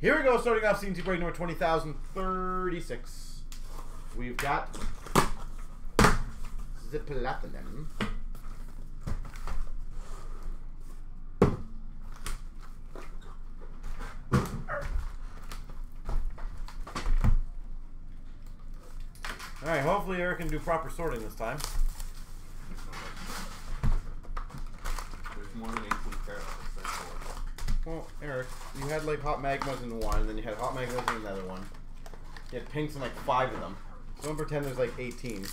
Here we go, starting off CNC break number 20,036. We've got Ziplatinum. Alright, hopefully Eric can do proper sorting this time. There's more than 18 carats. That's four. Well, Eric, you had like hot magmas in one, and then you had hot magmas in another one. You had pinks in like five of them. Don't pretend there's like 18.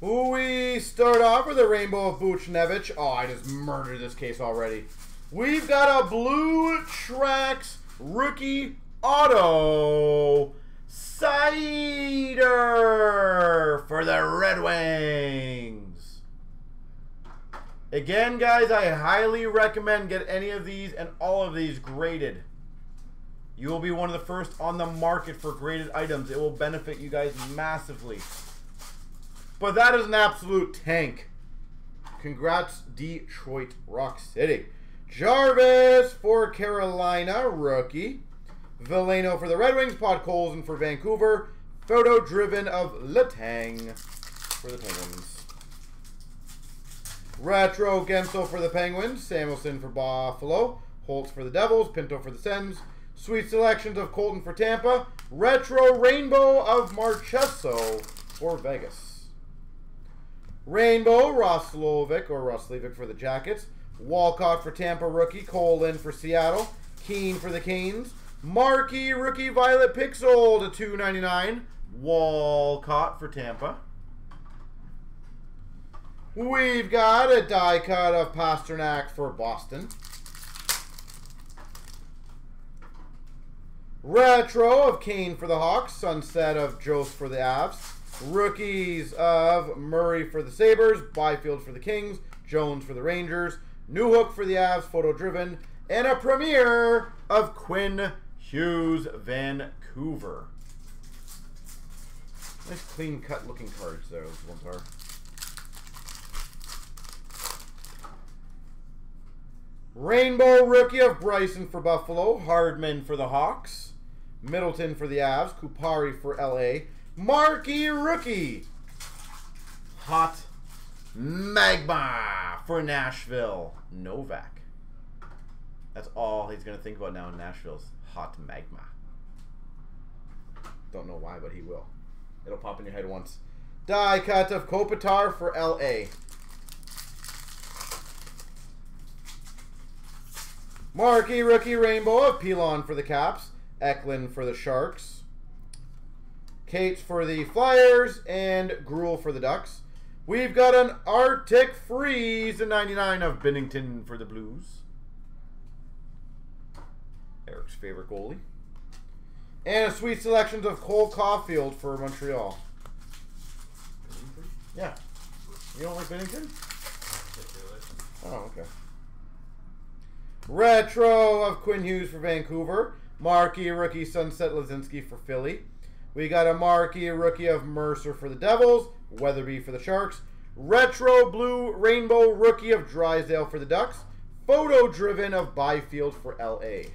We start off with a rainbow of Buchnevich. Oh, I just murdered this case already. We've got a Blue Tracks rookie auto Seider for the Red Wings. Again, guys, I highly recommend get any of these and all of these graded. You will be one of the first on the market for graded items. It will benefit you guys massively. But that is an absolute tank. Congrats, Detroit Rock City. Jarvis for Carolina, rookie. Veleno for the Red Wings. Pod Podkolzin for Vancouver. Photo driven of Letang for the Penguins. Retro Guentzel for the Penguins. Samuelsson for Buffalo. Holtz for the Devils. Pinto for the Sens. Sweet selections of Colton for Tampa. Retro Rainbow of Marchessault for Vegas. Rainbow, Roslovic or Roslovic for the Jackets. Walcott for Tampa rookie. Colin for Seattle. Keene for the Canes. Marquee rookie Violet Pixel to 299. Walcott for Tampa. We've got a die cut of Pastrnak for Boston. Retro of Kane for the Hawks. Sunset of Jost for the Avs. Rookies of Murray for the Sabres. Byfield for the Kings. Jones for the Rangers. Newhook for the Avs. Photo driven. And a premiere of Quinn Hughes Vancouver. Nice clean cut looking cards there, those ones are. Rainbow rookie of Bryson for Buffalo. Hardman for the Hawks. Middleton for the Avs. Kupari for LA. Marquee rookie. Hot Magma for Nashville. Novak. That's all he's going to think about now in Nashville's hot magma. Don't know why, but he will. It'll pop in your head once. Die cut of Kopitar for LA. Marquee rookie rainbow of Pilon for the Caps. Eklund for the Sharks. Cates for the Flyers. And Gruel for the Ducks. We've got an Arctic Freeze to 99 of Binnington for the Blues. Eric's favorite goalie. And a sweet selections of Cole Caufield for Montreal. Yeah. You don't like Binnington? Oh, okay. Retro of Quinn Hughes for Vancouver. Marquee rookie Sunset Laczynski for Philly. We got a marquee rookie of Mercer for the Devils. Weatherby for the Sharks. Retro blue rainbow rookie of Drysdale for the Ducks. Photo driven of Byfield for LA.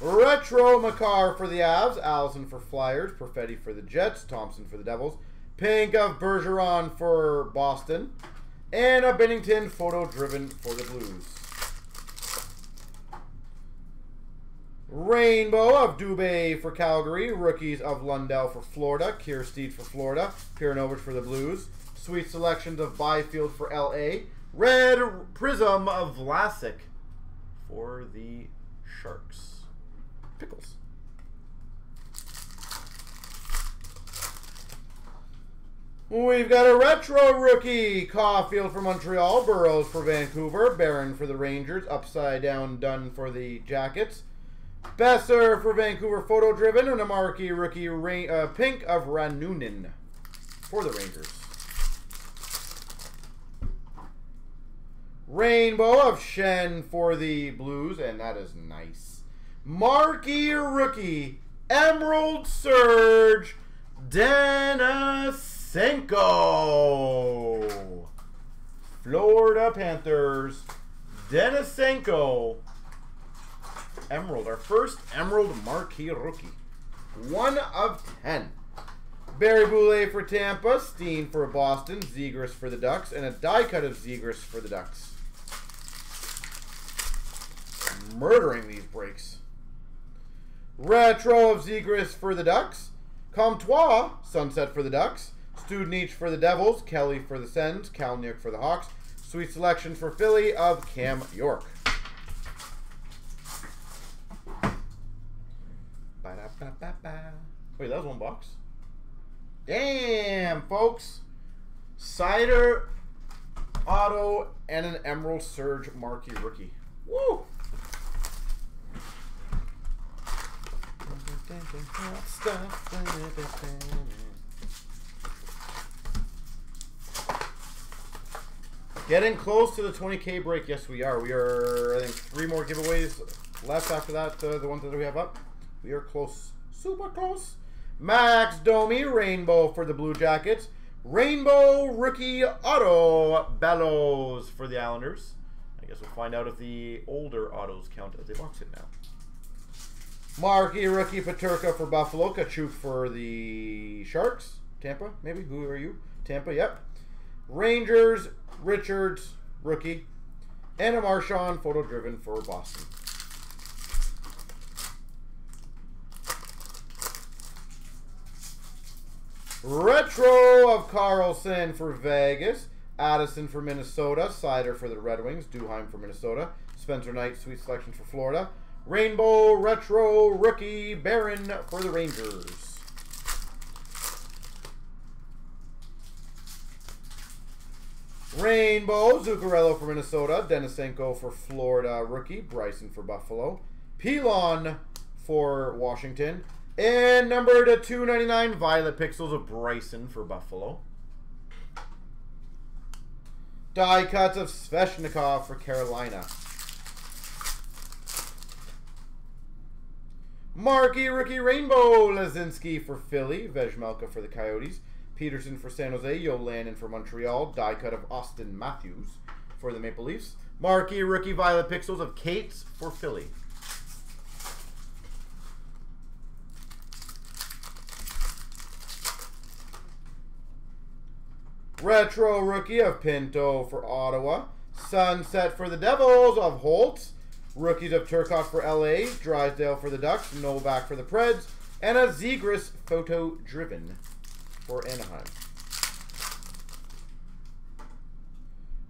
Retro Makar for the Avs, Allison for Flyers, Perfetti for the Jets, Thompson for the Devils, Pink of Bergeron for Boston, and a Binnington photo driven for the Blues. Rainbow of Dubé for Calgary, rookies of Lundell for Florida, Kiersted for Florida, Perunovich for the Blues, sweet selections of Byfield for LA, Red Prism of Vlasic for the Sharks. Pickles. We've got a retro rookie. Caufield for Montreal. Burrows for Vancouver. Barron for the Rangers. Upside down done for the Jackets. Boeser for Vancouver. Photo driven. And a marquee rookie uh, pink of Reunanen for the Rangers. Rainbow of Schenn for the Blues. And that is nice. Marquee rookie, Emerald Surge, Denisenko Florida Panthers. Denisenko. Emerald. Our first Emerald Marquee rookie. One of ten. Barré-Boulet for Tampa. Steen for Boston. Zegras for the Ducks. And a die cut of Zegras for the Ducks. Murdering these breaks. Retro of Zegras for the Ducks. Comtois, Sunset for the Ducks. Studenic for the Devils. Kelly for the Sens. Kalynuk for the Hawks. Sweet selection for Philly of Cam York. Wait, that was one box? Damn, folks. Seider, Auto, and an Emerald Surge Marquee rookie. Woo! Getting close to the 20k break. Yes, we are. We are, I think, three more giveaways left after that. Uh, the ones that we have up. We are close. Super close. Max Domi, Rainbow for the Blue Jackets. Rainbow Rookie Auto Bellows for the Islanders. I guess we'll find out if the older autos count as a box hit now. Marquee Rookie Peterka for Buffalo. Katchouk for the Sharks. Tampa, maybe? Who are you? Tampa, yep. Rangers, Richards, rookie. And a Marchand, photo driven for Boston. Retro of Carlson for Vegas. Addison for Minnesota. Seider for the Red Wings. Duhaime for Minnesota. Spencer Knight, sweet selection for Florida. Rainbow Retro Rookie Barron for the Rangers. Rainbow Zuccarello for Minnesota. Denisenko for Florida Rookie. Bryson for Buffalo. Pilon for Washington. And number to 299, Violet Pixels of Bryson for Buffalo. Die cuts of Svechnikov for Carolina. Marquee Rookie Rainbow Laczynski for Philly. Vejmelka for the Coyotes. Peterson for San Jose. Ylonen for Montreal. Die cut of Auston Matthews for the Maple Leafs. Marquee Rookie Violet Pixels of Cates for Philly. Retro Rookie of Pinto for Ottawa. Sunset for the Devils of Holtz. Rookies of Turcotte for LA. Drysdale for the Ducks. Novak for the Preds. And a Zegras photo driven for Anaheim.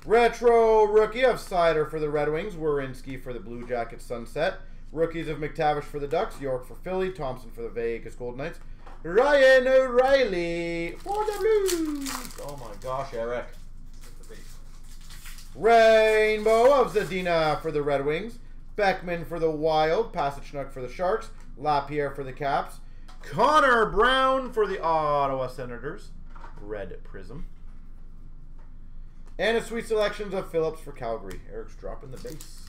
Retro Rookie of Seider for the Red Wings. Werenski for the Blue Jackets Sunset. Rookies of McTavish for the Ducks. York for Philly. Thompson for the Vegas Golden Knights. Ryan O'Reilly for the Blues. Oh my gosh, Eric. Rainbow of Zadina for the Red Wings. Beckman for the Wild. Pasichnuk for the Sharks. LaPierre for the Caps. Connor Brown for the Ottawa Senators. Red Prism. And a sweet selections of Phillips for Calgary. Eric's dropping the base.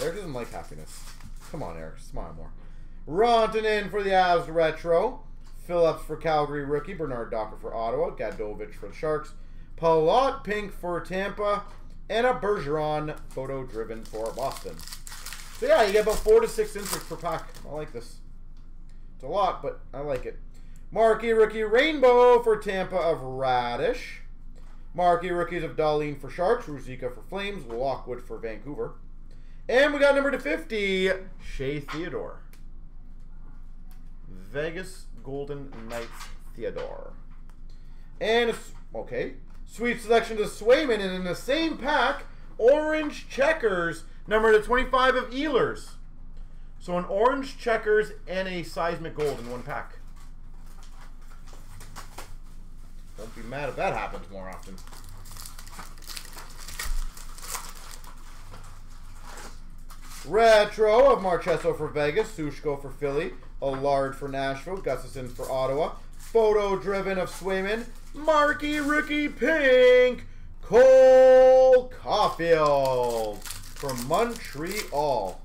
Eric doesn't like happiness. Come on, Eric. Smile more. Rantanen for the Avs Retro. Phillips for Calgary Rookie. Bernard Docker for Ottawa. Gadjovich for the Sharks. Palat Pink for Tampa. And a Bergeron photo driven for Boston. So yeah, you get about four to six inserts per pack. I like this. It's a lot, but I like it. Marquee Rookie Rainbow for Tampa of Raddysh. Marquee Rookies of Darlene for Sharks. Ruzicka for Flames. Lockwood for Vancouver. And we got number to 50, Shea Theodore. Vegas Golden Knights Theodore. And, okay, sweet selection to Swayman. And in the same pack, orange checkers, number to 25 of Ehlers. So an orange checkers and a seismic gold in one pack. Don't be mad if that happens more often. Retro of Marchesso for Vegas, Sushko for Philly, Allard for Nashville, Gustafson for Ottawa, Photo Driven of Swayman, Marquee Rookie Pink, Cole Caufield for Montreal.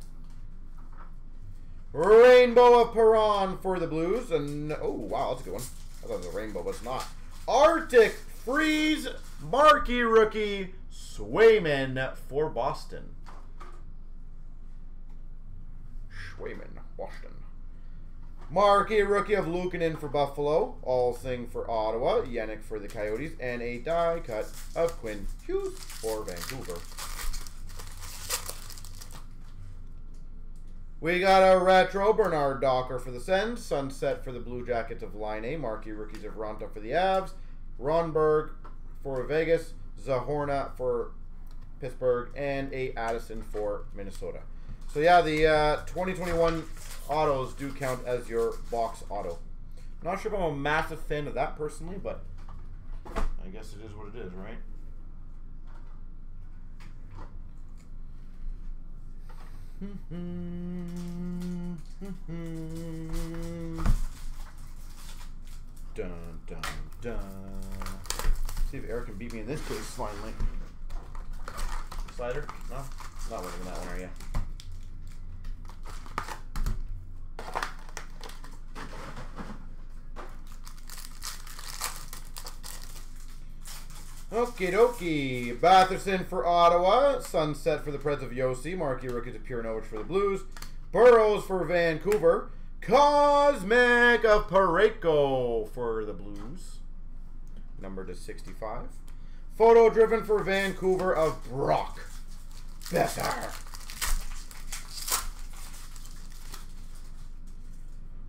Rainbow of Perron for the Blues, and oh wow, that's a good one. I thought it was a rainbow, but it's not. Arctic Freeze, Marquee rookie, Swayman for Boston. Swayman, Boston. Marquee rookie of Luukkonen for Buffalo. Alsing for Ottawa. Yannick for the Coyotes. And a die cut of Quinn Hughes for Vancouver. We got a retro Bernard Docker for the Sens, Sunset for the Blue Jackets of Laine, Marquee Rookies of Ronta for the Avs, Ronberg for Vegas, Zohorna for Pittsburgh, and a Addison for Minnesota. So yeah, the uh, 2021 autos do count as your box auto. Not sure if I'm a massive fan of that personally, but I guess it is what it is, right? Dun dun dun. See if Eric can beat me in this case finally. Slider? No? Not winning that one, are you? Okie dokie. Batherson for Ottawa. Sunset for the Preds of Josi. Marquee Rookie to Pure for the Blues. Burrows for Vancouver. Cosmic of Pareko for the Blues. Number to 65. Photo driven for Vancouver of Brock. Boeser.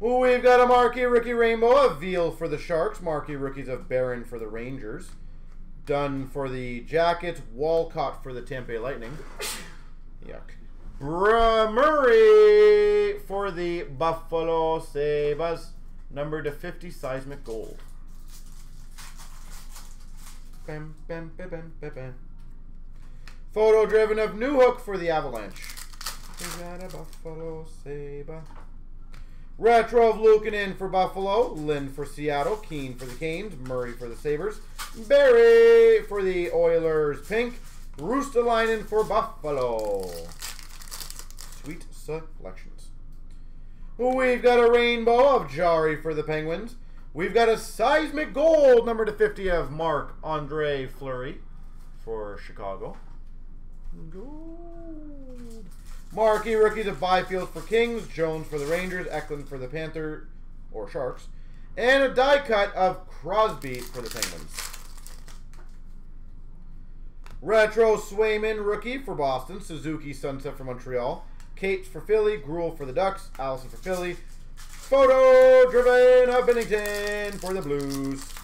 We've got a Marquee Rookie Rainbow of Veal for the Sharks. Marquee Rookies of Barron for the Rangers. Done for the Jackets. Walcott for the Tampa Bay Lightning. Yuck. Bra Murray for the Buffalo Sabres. Number to 50, Seismic Gold. Bam, bam, bam, bam, bam, bam. Photo driven of Newhook for the Avalanche. We got a Buffalo Sabre. Retro of Luukkonen for Buffalo. Lynn for Seattle. Keene for the Canes. Murray for the Sabres. Barry for the Oilers. Pink. Ruotsalainen for Buffalo. Sweet selections. We've got a rainbow of Jarry for the Penguins. We've got a seismic gold, number to 50 of Marc Andre Fleury for Chicago. Gold. Marquee rookies of Byfield for Kings, Jones for the Rangers, Eklund for the Panther or Sharks, and a die cut of Crosby for the Penguins. Retro Swayman rookie for Boston, Suzuki Sunset for Montreal, Cates for Philly, Gruel for the Ducks, Allison for Philly, Photo driven of Binnington for the Blues.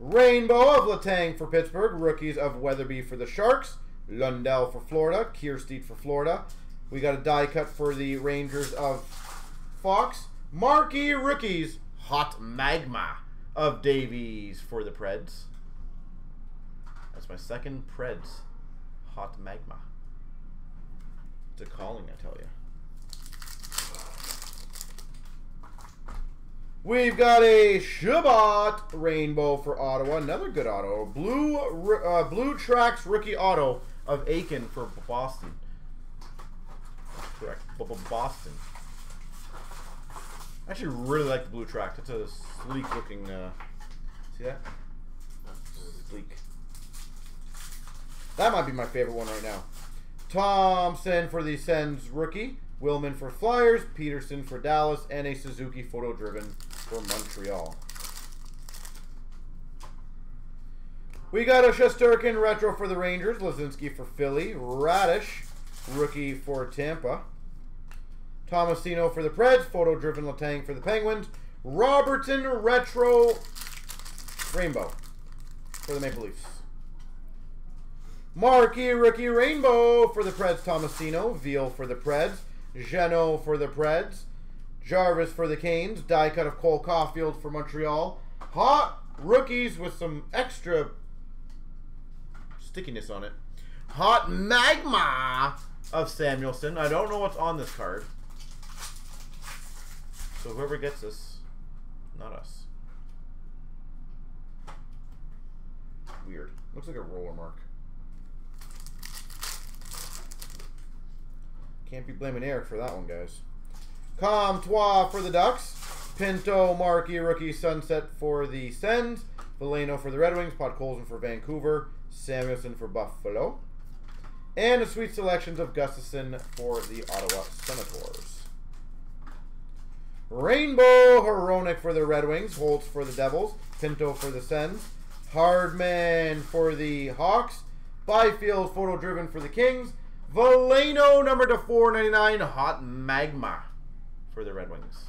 Rainbow of Letang for Pittsburgh. Rookies of Weatherby for the Sharks. Lundell for Florida. Kiersted for Florida. We got a die cut for the Rangers of Fox. Marquee rookies. Hot Magma of Davies for the Preds. That's my second Preds. Hot Magma. It's a calling, I tell you. We've got a Chabot Rainbow for Ottawa. Another good auto. Blue uh, Blue Tracks rookie auto of Aiken for Boston. Correct. B Boston. I actually really like the blue track. It's a sleek looking. Uh, see that? Sleek. That might be my favorite one right now. Thompson for the Sens rookie. Willman for Flyers. Peterson for Dallas. And a Suzuki photo driven for Montreal. We got a Shesterkin retro for the Rangers. Laczynski for Philly. Raddysh, rookie for Tampa. Tomasino for the Preds. Photo driven Letang for the Penguins. Robertson retro rainbow for the Maple Leafs. Marquee rookie rainbow for the Preds. Tomasino. Veal for the Preds. Jeannot for the Preds. Jarvis for the Canes. Die cut of Cole Caufield for Montreal. Hot rookies with some extra stickiness on it. Hot Magma of Samuelsson. I don't know what's on this card. So whoever gets this, not us. Weird. Looks like a roller mark. Can't be blaming Eric for that one, guys. Comtois for the Ducks. Pinto, Marquee, rookie Sunset for the Sens. Veleno for the Red Wings. Pod Podkolzin for Vancouver. Samuelsson for Buffalo. And a sweet selections of Gustafson for the Ottawa Senators. Rainbow Hronek for the Red Wings. Holtz for the Devils. Pinto for the Sens. Hardman for the Hawks. Byfield photo driven for the Kings. Veleno number to 499 Hot Magma for the Red Wings.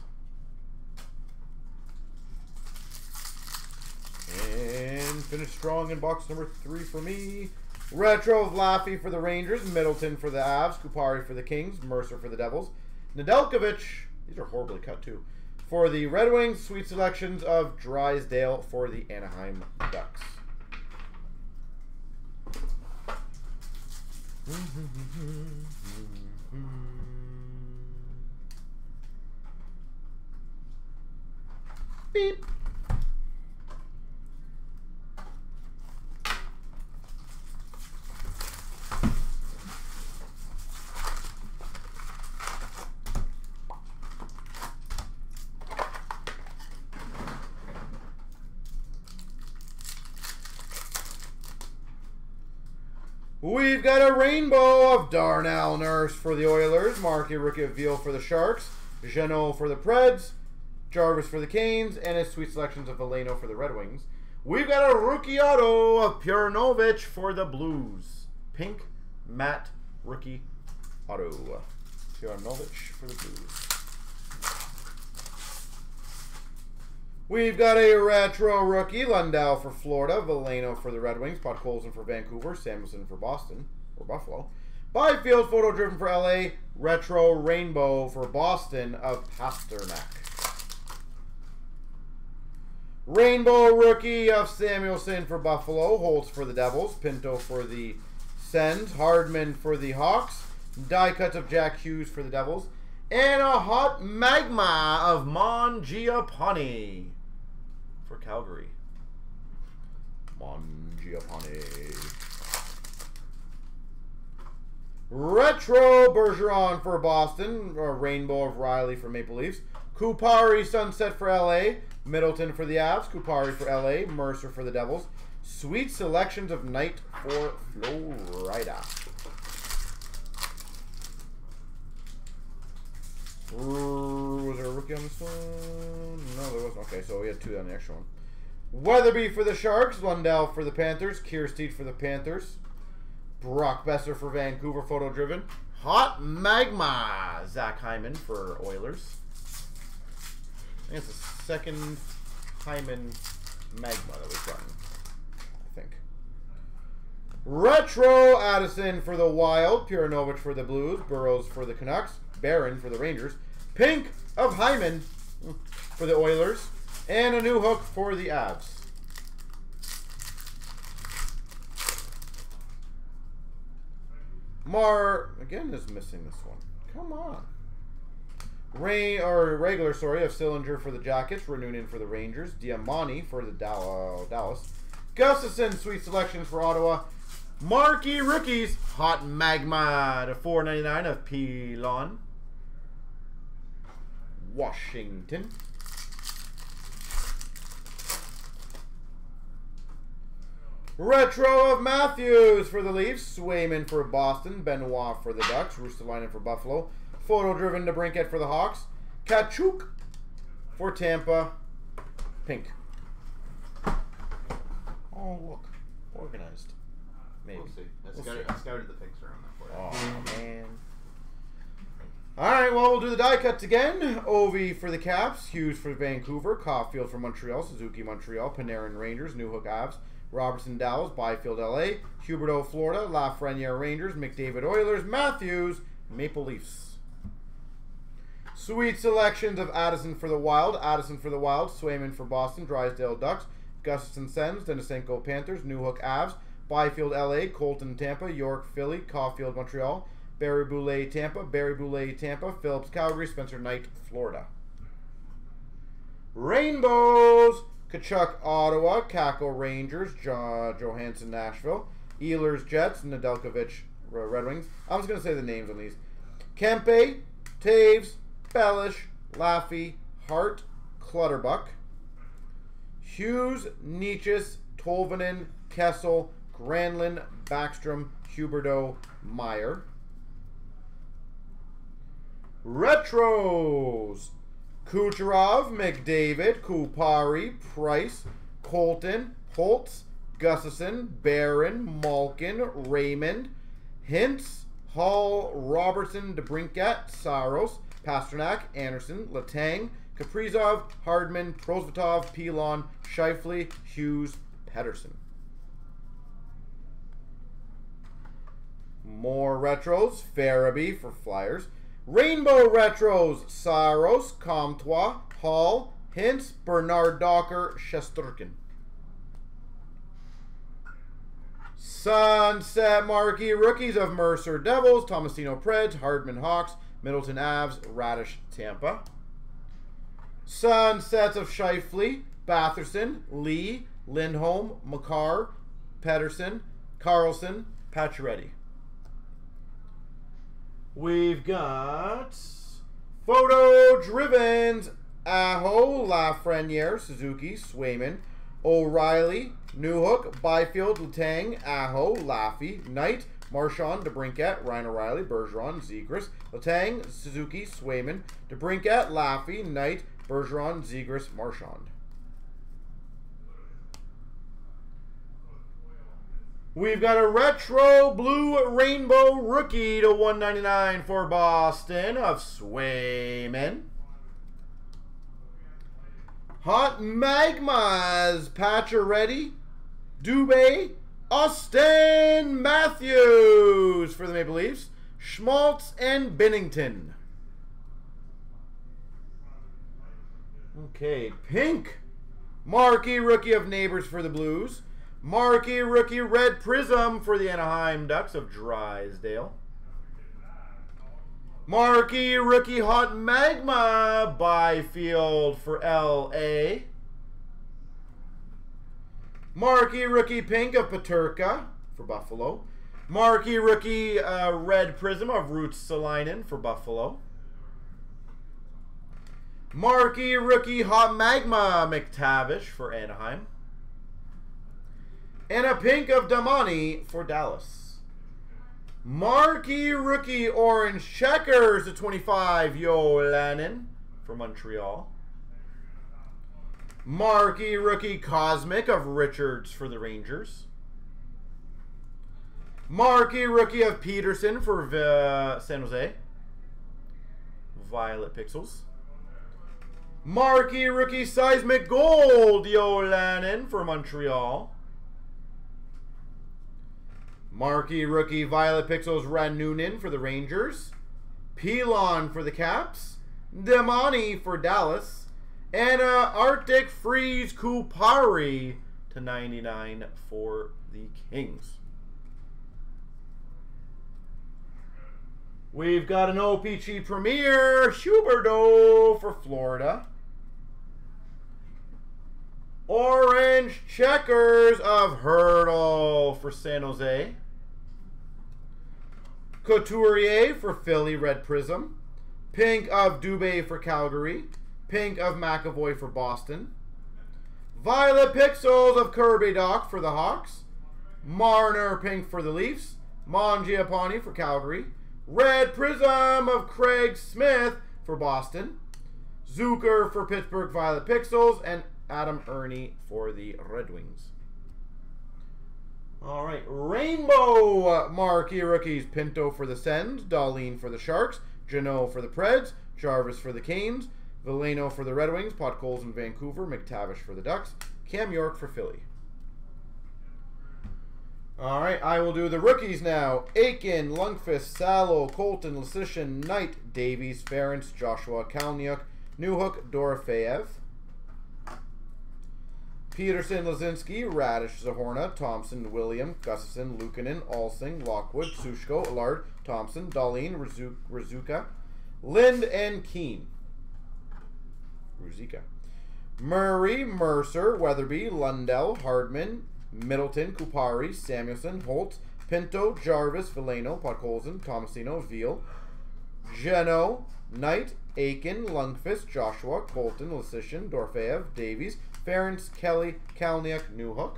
And finish strong in box number three for me. Retro of Laffy for the Rangers, Middleton for the Avs, Kupari for the Kings, Mercer for the Devils, Nedeljkovic, these are horribly cut too, for the Red Wings, sweet selections of Drysdale for the Anaheim Ducks. Beep. We've got a rainbow of Darnell Nurse for the Oilers, Marquee Rookie of Veal for the Sharks, Jeannot for the Preds, Jarvis for the Canes, and his sweet selections of Veleno for the Red Wings. We've got a rookie auto of Perunovich for the Blues. Pink, matte, rookie auto. Perunovich for the Blues. We've got a retro rookie, Lundell for Florida, Veleno for the Red Wings, Podkolzin for Vancouver, Samuelsson for Boston, or Buffalo. Byfield photo driven for LA, retro rainbow for Boston of Pastrnak. Rainbow rookie of Samuelsson for Buffalo, Holtz for the Devils, Pinto for the Sens, Hardman for the Hawks, die cuts of Jack Hughes for the Devils, and a hot magma of Mangiapane for Calgary. Mangiapane. Retro Bergeron for Boston, Rainbow of Rielly for Maple Leafs. Kupari Sunset for LA. Middleton for the Avs. Kupari for LA. Mercer for the Devils. Sweet selections of Knight for Florida. Was there a rookie on this one? No, there wasn't. Okay, so we had two on the extra one. Weatherby for the Sharks. Lundell for the Panthers. Kiersted for the Panthers. Brock Boeser for Vancouver, photo driven. Hot Magma. Zach Hyman for Oilers. I think it's the second Hyman Magma that we've gotten. I think. Retro Addison for the Wild. Perunovich for the Blues. Burrows for the Canucks. Barron for the Rangers. Pink of Hyman for the Oilers. And a Newhook for the Avs. Mar again is missing this one. Come on. Ray or regular sorry of Sillinger for the Jackets, Reunanen for the Rangers, Damiani for the Dow uh, Dallas, Gustafson sweet selections for Ottawa, Marquee rookies hot magma to 4.99 of Pilon, Washington. Retro of Matthews for the Leafs, Swayman for Boston, Benoit for the Ducks, Ristolainen for Buffalo, Photo driven to Brinkett for the Hawks, Katchouk for Tampa, Pink. Oh, look. Organized. Maybe. We'll see. I, We'll see. I scouted the picks around that for you. Oh, man. Alright, well, we'll do the die cuts again. Ovi for the Caps, Hughes for Vancouver, Caufield for Montreal, Suzuki Montreal, Panarin Rangers, Newhook Avs, Robertson Dallas, Byfield LA, Huberdeau Florida, Lafreniere Rangers, McDavid Oilers, Matthews, Maple Leafs. Sweet selections of Addison for the Wild, Addison for the Wild, Swayman for Boston, Drysdale Ducks, Gustafson Sens, Denisenko Panthers, Newhook Avs, Byfield LA, Colton Tampa, York Philly, Caufield Montreal, Barré-Boulet Tampa, Barré-Boulet Tampa, Phillips Calgary, Spencer Knight Florida. Rainbows, Tkachuk Ottawa, Cackle Rangers, jo- Johansson Nashville, Ehlers Jets, Nedeljkovic Red Wings. I'm just gonna say the names on these. Kempe, Toews, Bellish, Laffy, Hart, Clutterbuck. Hughes, Nietzsche, Tolvanen, Kessel, Granlund, Backstrom, Huberdeau, Meyer. Retros. Kucherov, McDavid, Kupari, Price, Colton, Holtz, Gustafson, Barron, Malkin, Raymond, Hintz, Hall, Robertson, DeBrincat, Saros, Pastrnak, Anderson, Letang, Kaprizov, Hardman, Prosvetov, Pilon, Scheifele, Hughes, Pedersen. More retros. Farabee for Flyers. Rainbow retros. Saros, Comtois, Hall, Hintz, Bernard Docker, Shesterkin. Sunset Marquee rookies of Mercer Devils, Tomasino Preds, Hardman Hawks, Middleton Avs, Raddysh Tampa. Sunsets of Scheifele, Batherson, Lee, Lindholm, McCarr, Pedersen, Carlson, Pacioretty. We've got Photo Drivens, Aho, Lafreniere, Suzuki, Swayman, O'Reilly, Newhook, Byfield, Letang, Aho, Laffy, Knight, Marchand, DeBrincat, Ryan O'Reilly, Bergeron, Zegras, Letang, Suzuki, Swayman, DeBrincat, Laffy, Knight, Bergeron, Zegras, Marchand. We've got a retro blue rainbow rookie to 199 for Boston of Swayman. Hot Magmas, Pacioretty, Dubé, Auston Matthews for the Maple Leafs, Schmaltz and Binnington. Okay, pink. Marquee rookie of Neighbors for the Blues. Marquee rookie red prism for the Anaheim Ducks of Drysdale. Marquee rookie hot magma Byfield for LA. Marquee rookie pink of Peterka for Buffalo. Marquee rookie uh, red prism of Ruotsalainen for Buffalo. Marquee rookie hot magma McTavish for Anaheim. And a pink of Damiani for Dallas. Marquee rookie orange checkers to 25 Ylonen for Montreal. Marquee rookie cosmic of Richards for the Rangers. Marquee rookie of Peterson for uh, San Jose. Violet pixels. Marquee rookie seismic gold Ylonen for Montreal. Marquee rookie Violet Pixels Reunanen for the Rangers. Pilon for the Caps. Damiani for Dallas. And uh, Arctic Freeze Kupari to 99 for the Kings. We've got an OPC Premier Huberdeau for Florida. Orange checkers of Hertl for San Jose. Couturier for Philly, Red Prism. Pink of Dubé for Calgary. Pink of McAvoy for Boston. Violet Pixels of Kirby Dach for the Hawks. Marner Pink for the Leafs. Mangiapane for Calgary. Red Prism of Craig Smith for Boston. Zucker for Pittsburgh Violet Pixels. And Adam Erne for the Red Wings. All right, Rainbow uh, Marquee rookies. Pinto for the Sens. Darlene for the Sharks. Jeannot for the Preds. Jarvis for the Canes. Veleno for the Red Wings. Podkolzin Vancouver. McTavish for the Ducks. Cam York for Philly. All right, I will do the rookies now. Aiken, Lundqvist, Salo, Colton, Lasician, Knight, Davies, Ference, Joshua Kalynuk, Newhook, Dorofeev. Peterson, Laczynski, Raddysh, Zohorna, Thompson, William, Gustafson, Luukkonen, Alsing, Lockwood, Sushko, Allard, Thompson, Darlene, Ruzicka, Lind, and Keen. Ruzicka. Murray, Mercer, Weatherby, Lundell, Hardman, Middleton, Kupari, Samuelsson, Holt, Pinto, Jarvis, Veleno, Podkolzin, Tomasino, Veal, Geno, Knight, Aiken, Lundqvist, Joshua, Colton, Lasician, Dorfeev, Davies, Ference, Kelly, Kalynuk, Newhook.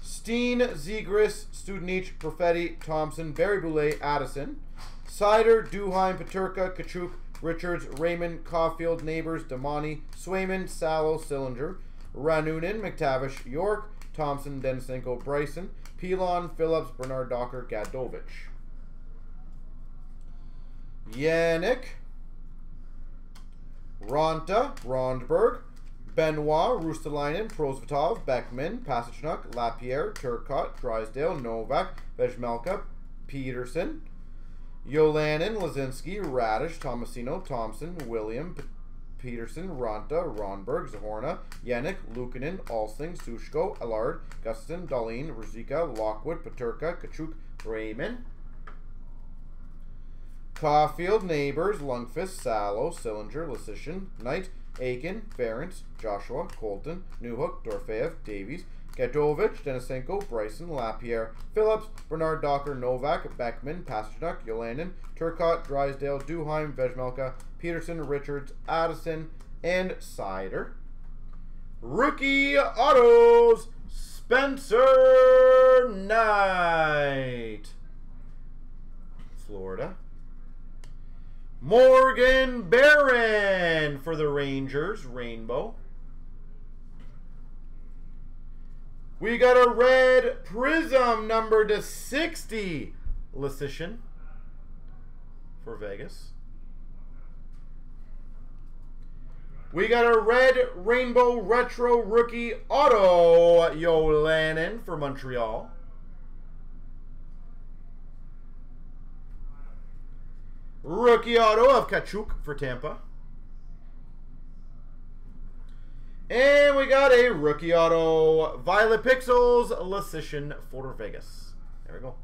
Steen, Zegras, Studenic, Perfetti, Thompson, Barré-Boulet, Addison. Seider, Duhaime, Peterka, Katchouk, Richards, Raymond, Caufield, Neighbors, Damiani, Swayman, Sallow, Sillinger, Reunanen, McTavish, York, Thompson, Denisenko, Bryson, Pilon, Phillips, Bernard Docker, Gadjovich. Yannick, Ronta, Rondberg, Benoit, Ruotsalainen, Prosvetov, Beckman, Pasichnuk, Lapierre, Turcotte, Drysdale, Novak, Vejmelka, Peterson, Ylonen, Laczynski, Raddysh, Tomasino, Thompson, William, P Peterson, Ronta, Ronberg, Zohorna, Yannick, Luukkonen, Alsing, Sushko, Allard, Gustafson, Darlene, Ruzicka, Lockwood, Peterka, Katchouk, Raymond. Caufield, Neighbors, Lundqvist, Sallow, Sillinger, Lasician, Knight, Aiken, Ference, Joshua, Colton, Newhook, Dorfeev, Davies, Gadjovich, Denisenko, Bryson, Lapierre, Phillips, Bernard Docker, Novak, Beckman, Pastrnak, Ylonen, Turcotte, Drysdale, Duhaime, Vejmelka, Peterson, Richards, Addison, and Seider. Rookie Autos, Spencer Knight. Florida. Morgan Barron for the Rangers, Rainbow. We got a red prism number to 60, Lasician for Vegas. We got a red rainbow retro rookie auto Ylonen for Montreal. Rookie auto of Katchouk for Tampa. And we got a rookie auto Violet Pixels Lasician for Vegas. There we go.